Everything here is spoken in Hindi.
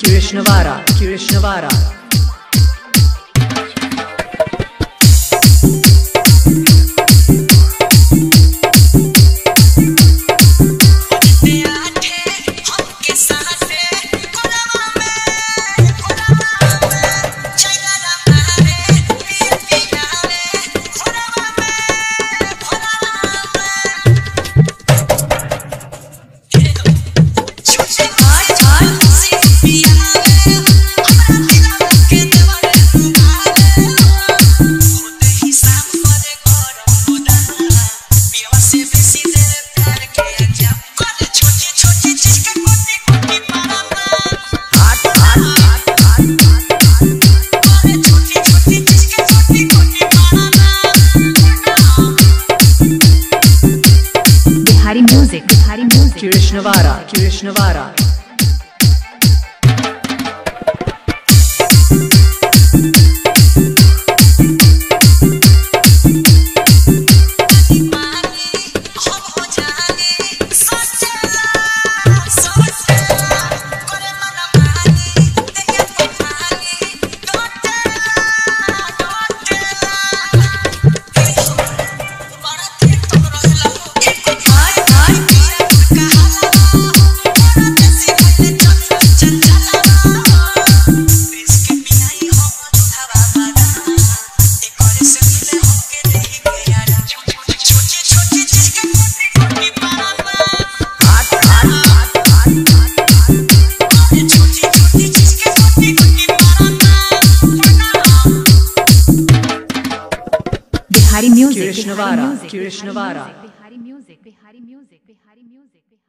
कृष्णवारा कृष्णवारा Krishna Vara, Krishna Vara. Music. Kirish Novara. Kirish Novara. Bihari music. Bihari music. Bihari music. Bihari music.